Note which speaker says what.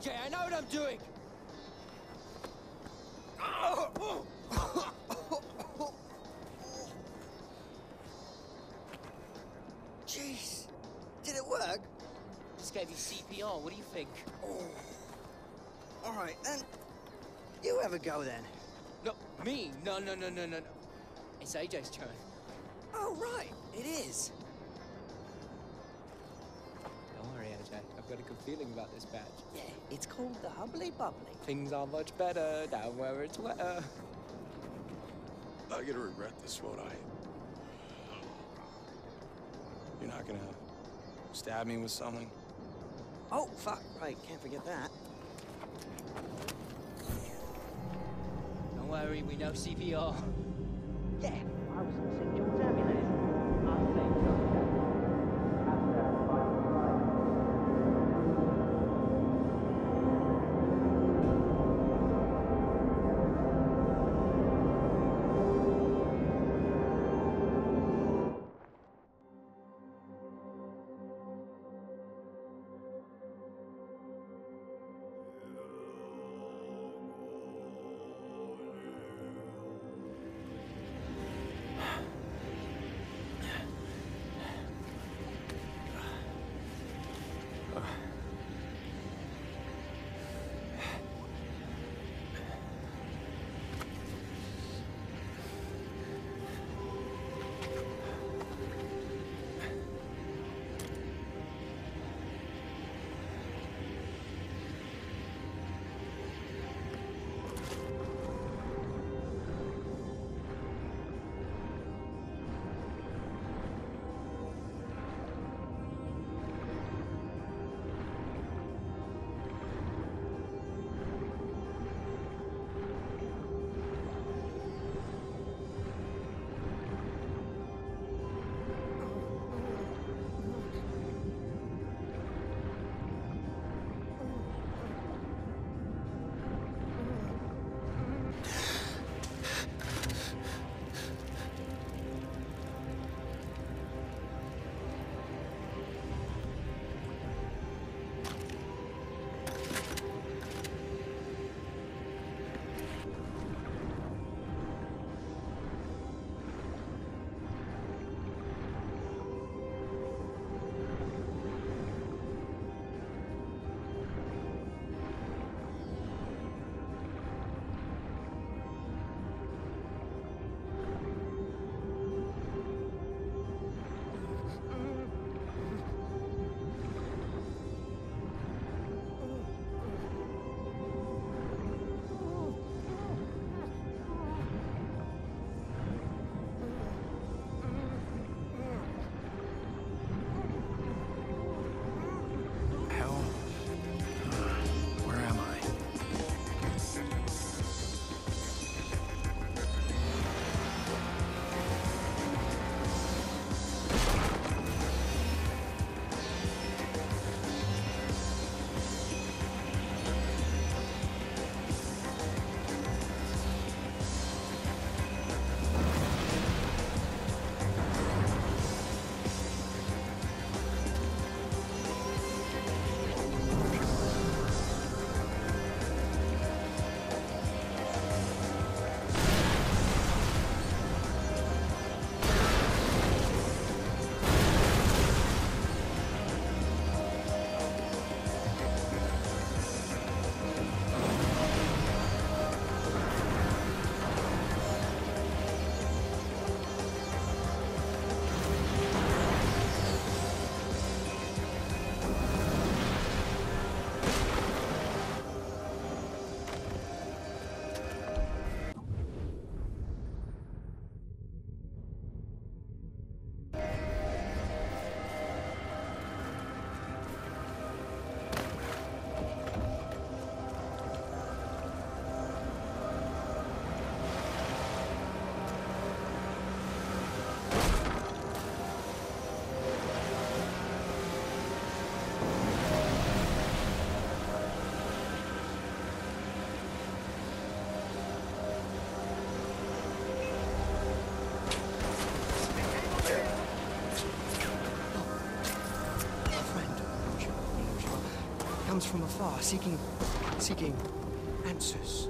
Speaker 1: AJ, I know what I'm doing!
Speaker 2: Jeez. Did it work?
Speaker 1: Just gave you CPR, what do you think? Oh.
Speaker 2: All right, then. You have a go then.
Speaker 1: No, me? No, no, no, no, no, no. It's AJ's turn.
Speaker 2: Oh, right. It is.
Speaker 1: Got a good feeling about this badge.
Speaker 2: Yeah, it's called the Hubbly Bubbly.
Speaker 1: Things are much better down where it's wetter.
Speaker 3: I'm gonna regret this, won't I? You're not gonna stab me with something?
Speaker 2: Oh, fuck. Right, can't forget that.
Speaker 1: Don't worry, we know CPR.
Speaker 2: Yeah, I was on St. John's ambulance. Comes from afar, seeking, seeking answers.